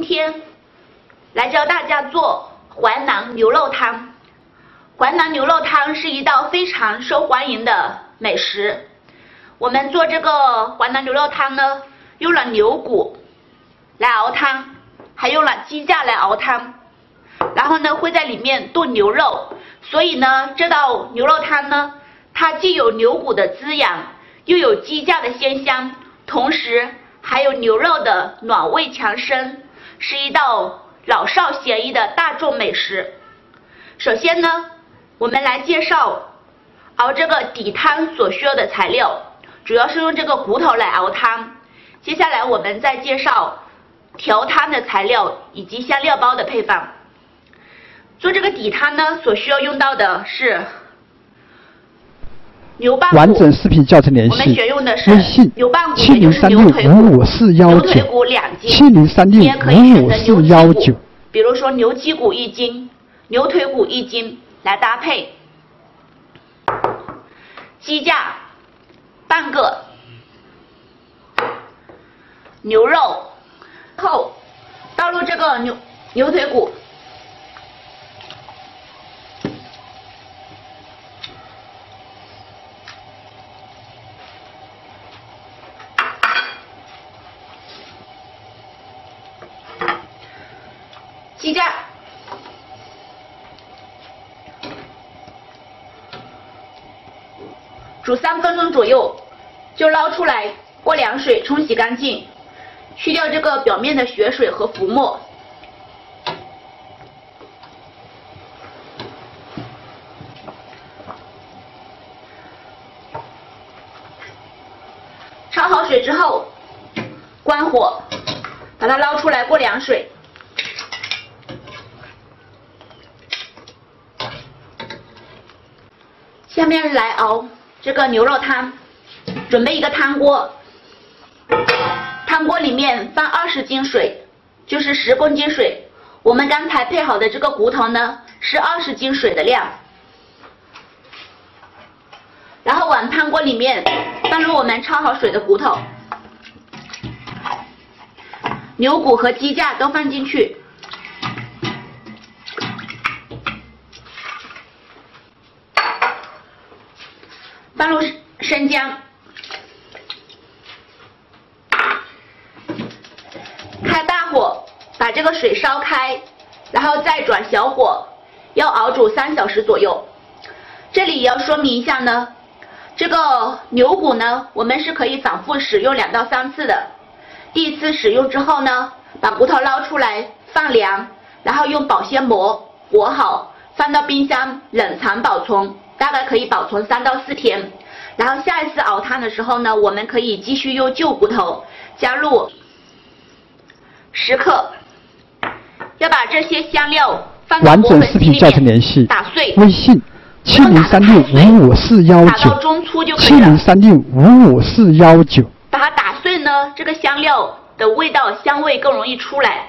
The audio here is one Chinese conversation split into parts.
今天来教大家做淮南牛肉汤。淮南牛肉汤是一道非常受欢迎的美食。我们做这个淮南牛肉汤呢，用了牛骨来熬汤，还用了鸡架来熬汤，然后呢会在里面炖牛肉，所以呢这道牛肉汤呢，它既有牛骨的滋养，又有鸡架的鲜香，同时。还有牛肉的暖胃强身，是一道老少咸宜的大众美食。首先呢，我们来介绍熬这个底汤所需要的材料，主要是用这个骨头来熬汤。接下来我们再介绍调汤的材料以及香料包的配方。做这个底汤呢，所需要用到的是。完整视频教程联系微信七零三六五五四幺九七零三六五五四幺九。比如说牛脊骨一斤，牛腿骨一斤来搭配，鸡架半个，牛肉后倒入这个牛牛腿骨。鸡架煮三分钟左右，就捞出来过凉水冲洗干净，去掉这个表面的血水和浮沫。焯好水之后，关火，把它捞出来过凉水。下面来熬这个牛肉汤，准备一个汤锅，汤锅里面放二十斤水，就是十公斤水。我们刚才配好的这个骨头呢，是二十斤水的量。然后往汤锅里面放入我们焯好水的骨头，牛骨和鸡架都放进去。放入生姜，开大火把这个水烧开，然后再转小火，要熬煮三小时左右。这里也要说明一下呢，这个牛骨呢，我们是可以反复使用两到三次的。第一次使用之后呢，把骨头捞出来放凉，然后用保鲜膜裹好，放到冰箱冷藏保存。大概可以保存三到四天，然后下一次熬汤的时候呢，我们可以继续用旧骨头加入十克，要把这些香料放到磨粉机里面打碎，微信七零三六五五四幺九，七零三六五五四幺九。把它打碎呢，这个香料的味道香味更容易出来，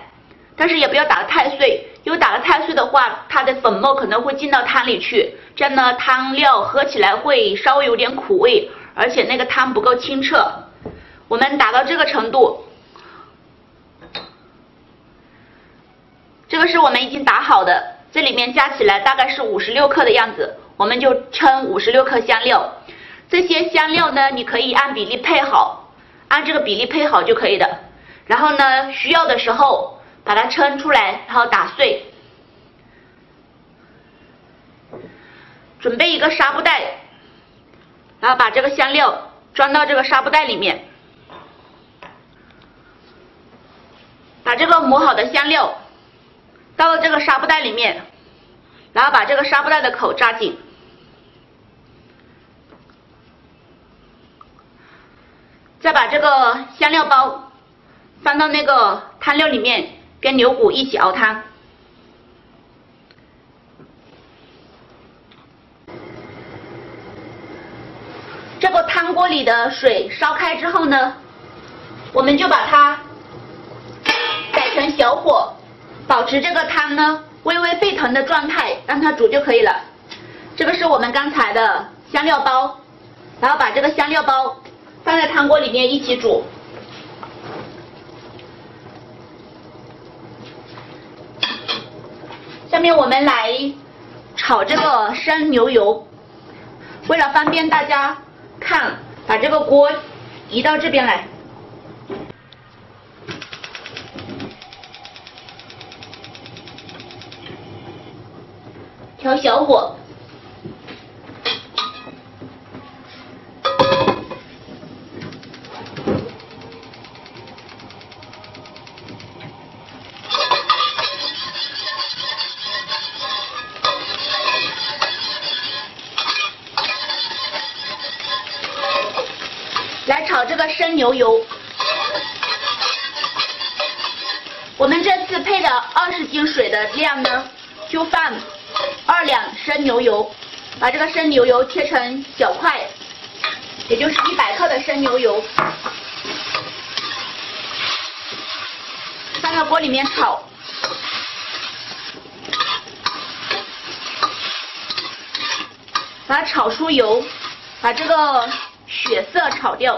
但是也不要打得太碎。因为打得太碎的话，它的粉末可能会进到汤里去，这样呢汤料喝起来会稍微有点苦味，而且那个汤不够清澈。我们打到这个程度，这个是我们已经打好的，这里面加起来大概是五十六克的样子，我们就称五十六克香料。这些香料呢，你可以按比例配好，按这个比例配好就可以的。然后呢，需要的时候。把它称出来，然后打碎。准备一个纱布袋，然后把这个香料装到这个纱布袋里面，把这个磨好的香料倒到这个纱布袋里面，然后把这个纱布袋的口扎紧，再把这个香料包放到那个汤料里面。跟牛骨一起熬汤。这个汤锅里的水烧开之后呢，我们就把它改成小火，保持这个汤呢微微沸腾的状态，让它煮就可以了。这个是我们刚才的香料包，然后把这个香料包放在汤锅里面一起煮。下面我们来炒这个生牛油。为了方便大家看，把这个锅移到这边来，调小火。来炒这个生牛油，我们这次配的二十斤水的量呢，就放二两生牛油，把这个生牛油切成小块，也就是一百克的生牛油，放到锅里面炒，把它炒出油，把这个。血色炒掉。